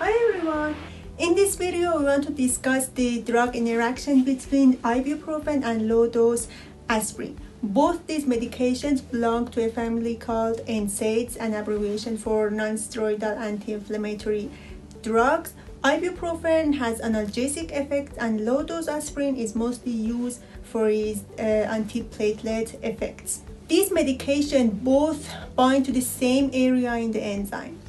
Hi everyone! In this video, we want to discuss the drug interaction between ibuprofen and low-dose aspirin. Both these medications belong to a family called NSAIDs, an abbreviation for non-steroidal anti-inflammatory drugs. Ibuprofen has analgesic effects and low-dose aspirin is mostly used for its uh, antiplatelet effects. These medications both bind to the same area in the enzyme.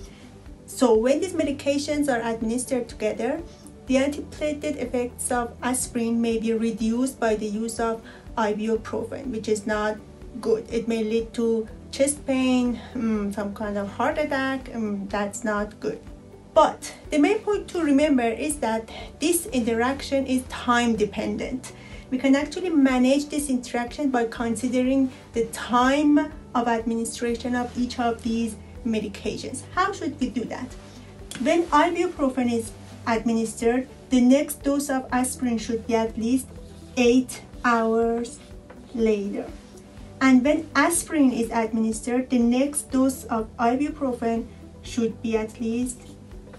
So when these medications are administered together, the antiplatelet effects of aspirin may be reduced by the use of ibuprofen, which is not good. It may lead to chest pain, um, some kind of heart attack, um, that's not good. But the main point to remember is that this interaction is time dependent. We can actually manage this interaction by considering the time of administration of each of these medications. How should we do that? When ibuprofen is administered, the next dose of aspirin should be at least 8 hours later. And when aspirin is administered, the next dose of ibuprofen should be at least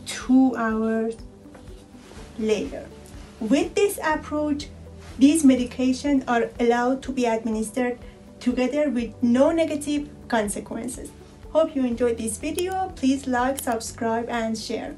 2 hours later. With this approach, these medications are allowed to be administered together with no negative consequences. Hope you enjoyed this video. Please like, subscribe and share.